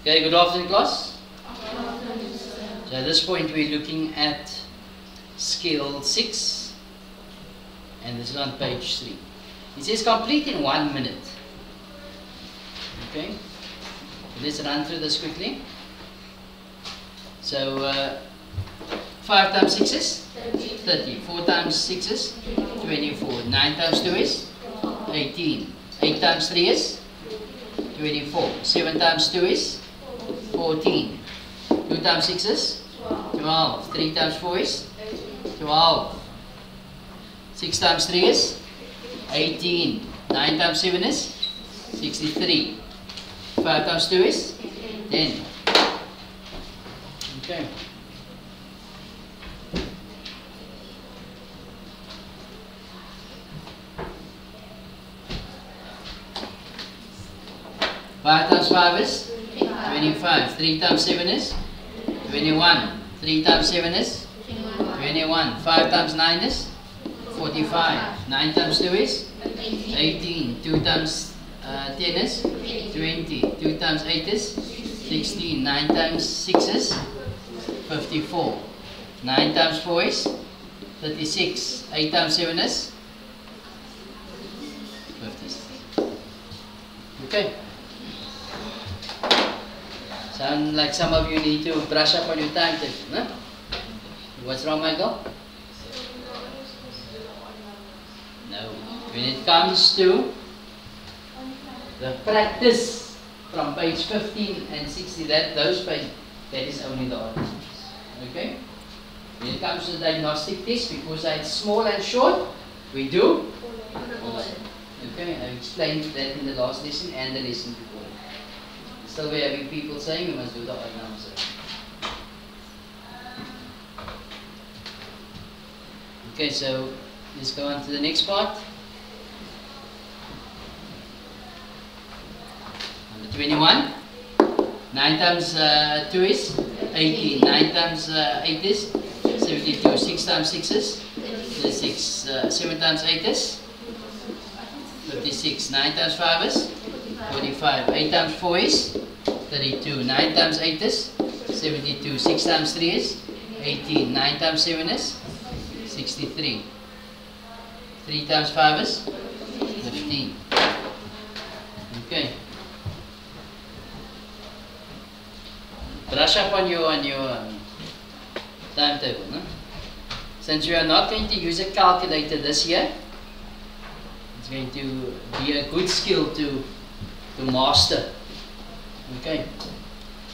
Okay, good afternoon, class. So at this point, we're looking at skill 6, and this is on page 3. It says complete in one minute. Okay, let's run through this quickly. So, uh, 5 times 6 is 30. 4 times 6 is 24. 9 times 2 is 18. 8 times 3 is 24. 7 times 2 is 14. 2 times 6 is 12. 12. 3 times 4 is 12. 6 times 3 is 18. 9 times 7 is 63. 5 times 2 is 10. Okay. Five times five is twenty-five. Three times seven is twenty-one. Three times seven is twenty-one. Five times nine is forty-five. Nine times two is eighteen. Two times uh, ten is twenty. Two times eight is sixteen. Nine times six is fifty-four. Nine times four is thirty-six. Eight times seven is fifty-six. Okay. Sound like some of you need to brush up on your timetable, huh? What's wrong, Michael? No. When it comes to the practice from page 15 and 60, that those pages, that is only the articles. Okay? When it comes to the diagnostic test, because it's small and short, we do. Okay, I explained that in the last lesson and the lesson before. Still we're having people saying we must do the odd numbers. Okay, so let's go on to the next part. Number 21. 9 times uh, 2 is 18. 9 times uh, 8 is 72. 6 times 6 is 36. Uh, 7 times 8 is 56. 9 times 5 is 45. 8 times 4 is 32. 9 times 8 is 72. 6 times 3 is 18. 9 times 7 is 63. 3 times 5 is 15. Okay. Brush up on your, on your um, timetable. No? Since you are not going to use a calculator this year, it's going to be a good skill to, to master. Okay.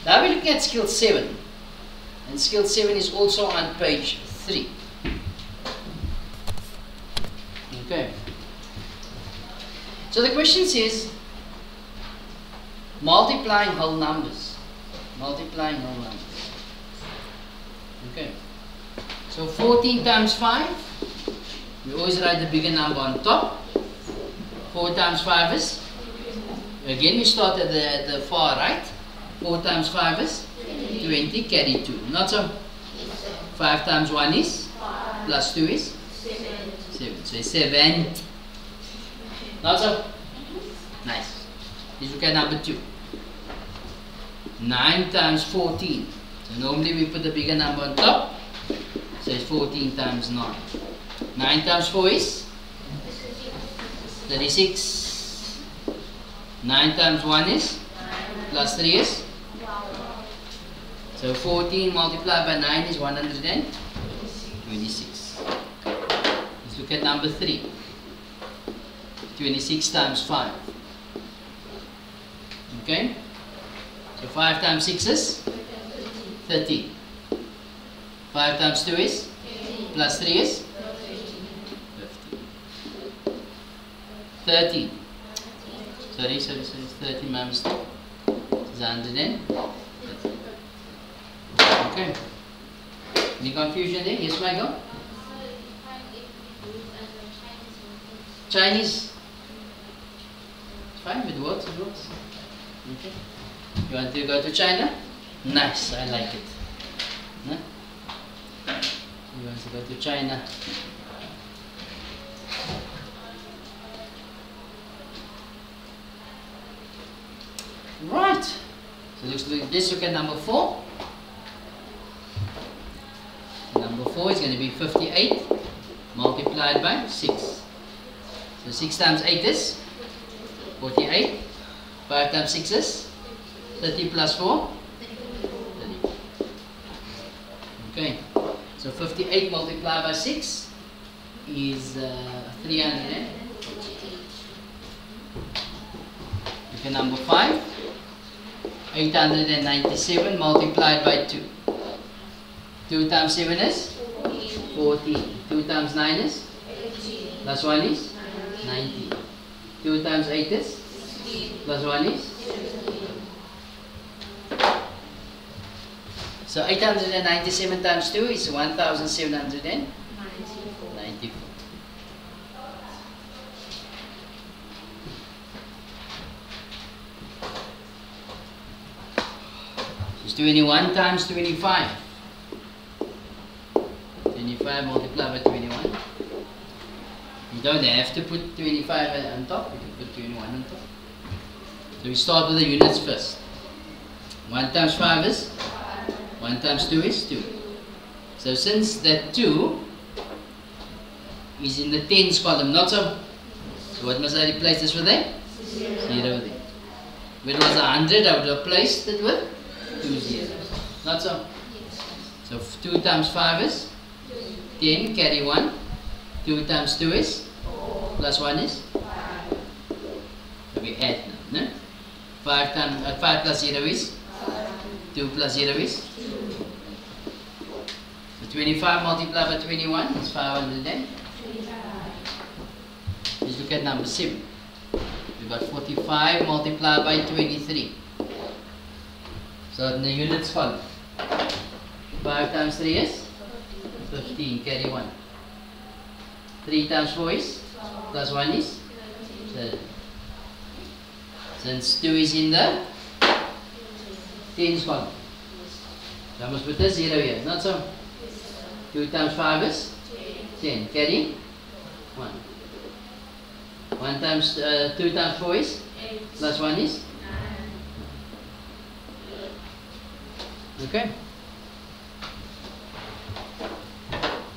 Now we're looking at skill 7. And skill 7 is also on page 3. Okay. So the question says multiplying whole numbers. Multiplying whole numbers. Okay. So 14 times 5, we always write the bigger number on top. 4 times 5 is, again we start at the, the far right. 4 times 5 is 20, carry 2. Not so. 5 times 1 is, plus 2 is 7. So it's 7. Not so. Nice. Let's look at number 2. 9 times 14. So normally we put the bigger number on top. So it's 14 times 9. 9 times 4 is 36. 9 times 1 is plus 3 is so 14 multiplied by 9 is 126. Let's look at number 3. 26 times 5. Okay? So 5 times 6 is 30. 5 times 2 is? Plus 3 is? 50. 13. Sorry, sorry, sorry. 13 my mistake. It's 130. Okay. Any confusion there? Yes, Michael? Chinese. Fine, it works, it works. Okay. You want to go to China? Nice, I like it. Huh? You want to go to China? Right. So let's look, let's look at number 4. Number 4 is going to be 58 multiplied by 6. So 6 times 8 is 48. 5 times 6 is 30 plus 4? 30. Okay. So 58 multiplied by 6 is uh, 300. Okay, number 5. 897 multiplied by 2. 2 times 7 is? 14. 2 times 9 is? 18. Plus 1 is? 19. 2 times 8 is? Plus 1 is? So 897 times 2 is 1794. It's 21 times 25. 25 multiplied by 21. You don't have to put 25 on top, you can put 21 on top. So we start with the units first. 1 times 5 is? 1 times 2 is 2. So since that 2 is in the tens column, not so, so what must I replace this with there? 0 there. If it was 100, I would have placed it with 2 zeros. Not so? So 2 times 5 is 10, carry 1. 2 times 2 is? Plus 1 is? So we add now. No? 5, times, uh, 5 plus 0 is? 2 plus 0 is? So 25 multiplied by 21 is 510. Let's look at number 7. We got 45 multiplied by 23. So the units column. 5 times 3 is? 15, carry 1. 3 times 4 is? Plus 1 is? 30. Since 2 is in the tens column. I must put the 0 here, not so? 2 times 5 is? 10. Carry? 1. 1 times, uh, 2 times 4 is? Plus 1 is? Okay.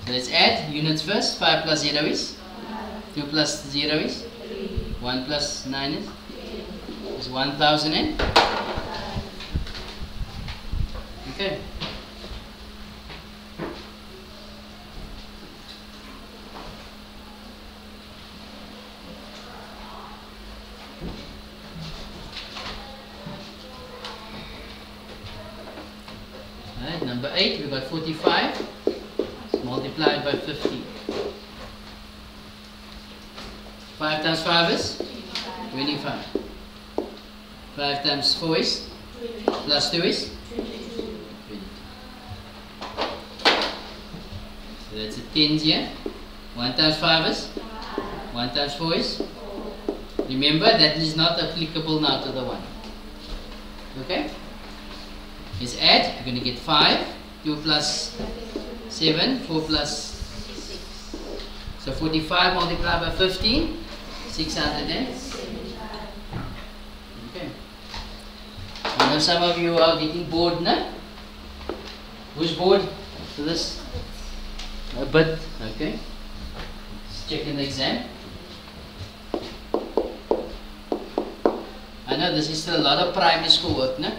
So let's add units first. 5 plus 0 is? 2 plus 0 is? 1 plus 9 is? Is 1000 and? Okay. 8, we got 45 multiplied by 50. 5 times 5 is? 25. 5 times 4 is? Plus 2 is? 22. So that's a tens here. 1 times 5 is? 1 times 4 is? Remember that is not applicable now to the 1. Okay? is add, you're going to get 5, 2 plus 7, 4 plus, so 45 multiplied by 15, 600 and, okay. I know some of you are getting bored now. Who's bored to this? Uh, a bit, okay. Let's check in the exam. I know this is still a lot of primary school work, no?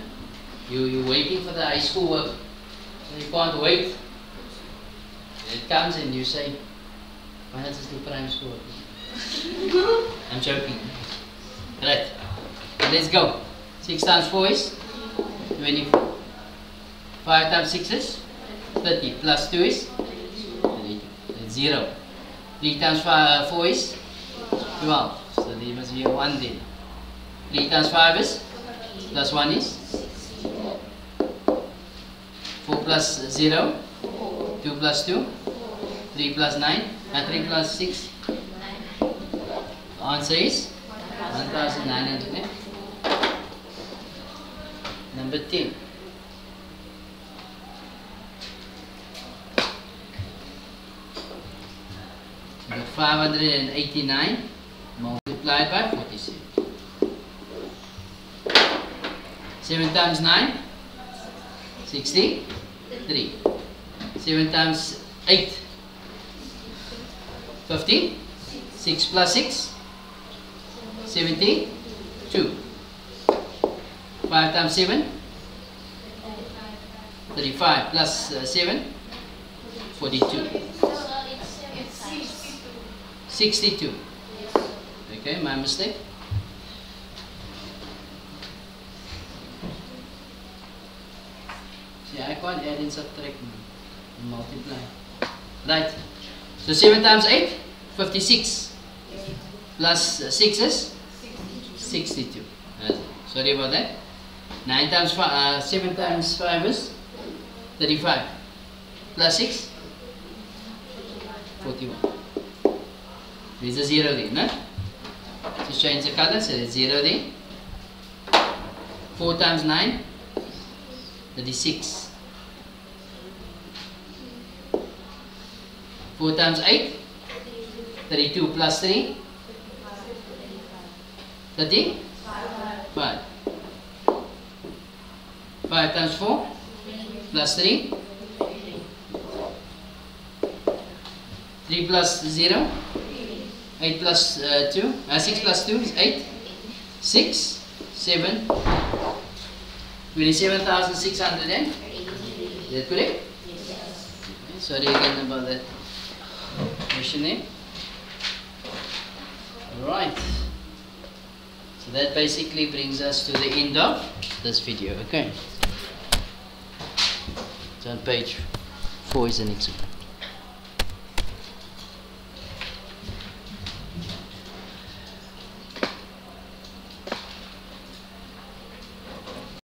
You, you're waiting for the high school work. You can't wait. It comes and you say, why not just do primary school? I'm joking. Right. Let's go. 6 times 4 is 24. 5 times 6 is 30. Plus 2 is 32. 0. 3 times five, 4 is 12. So there must be a 1 there. 3 times 5 is plus 1 is 4 plus 0, 2 plus 2, 3 plus 9, and 3 plus 6. Answer is 1900. Eh? Number 10. So 589 multiplied by 47. 7 times 9? 63. 7 times 8? 50. 6 plus 6? 72. 5 times 7? 35 plus uh, 7? 42. 62. Okay, my mistake. Add and subtract and multiply. Right. So 7 times 8? 56. Plus uh, 6 is? 62. Uh, sorry about that. 9 times 5, uh, 7 times 5 is? 35. Plus 6? 41. There's a 0 there, no? Just change the color, so there's 0 there. 4 times 9? 36. 4 times 8? 32 plus 3? 30? 5. 5 times 4? Plus 3? 3 plus 0? 8 plus uh, 2? Uh, 6 plus 2 is 8? 6? 7? 27,600 then? Is that correct? Sorry again about that Alright. So that basically brings us to the end of this video. Okay. So on page 4 is the next one.